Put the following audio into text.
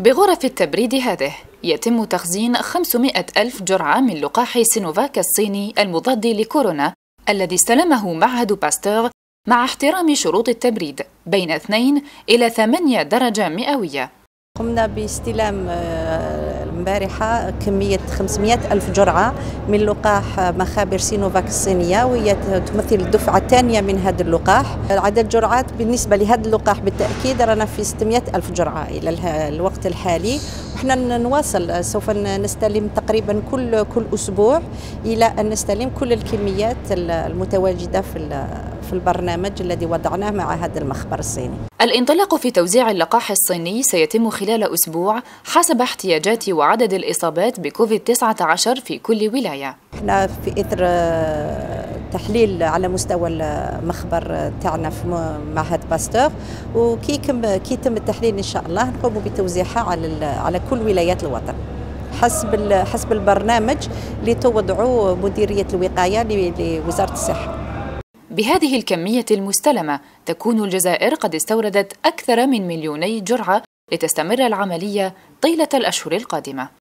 بغرف التبريد هذه يتم تخزين 500 ألف جرعة من لقاح سينوفاك الصيني المضاد لكورونا الذي استلمه معهد باستور مع احترام شروط التبريد بين 2 إلى 8 درجة مئوية. قمنا باستلام البارحة كمية 500 ألف جرعة من لقاح مخابر سينوفاك الصينية وهي تمثل الدفعة الثانية من هذا اللقاح. عدد الجرعات بالنسبة لهذا اللقاح بالتأكيد رانا في 600 ألف جرعة إلى الوقت الحالي. وحنا نواصل سوف نستلم تقريبا كل كل أسبوع إلى أن نستلم كل الكميات المتواجدة في في البرنامج الذي وضعناه مع هذا المخبر الصيني. الانطلاق في توزيع اللقاح الصيني سيتم خلال أسبوع حسب احتياجات وعدد الإصابات بكوفيد 19 في كل ولاية. إحنا في إثر آه، تحليل على مستوى المخبر تاعنا في معهد باستور وكي كي يتم التحليل إن شاء الله نقوم بتوزيعها على على كل ولايات الوطن. حسب حسب البرنامج اللي توضعوا مديرية الوقاية لوزارة الصحة. بهذه الكمية المستلمة تكون الجزائر قد استوردت أكثر من مليوني جرعة لتستمر العملية طيلة الأشهر القادمة.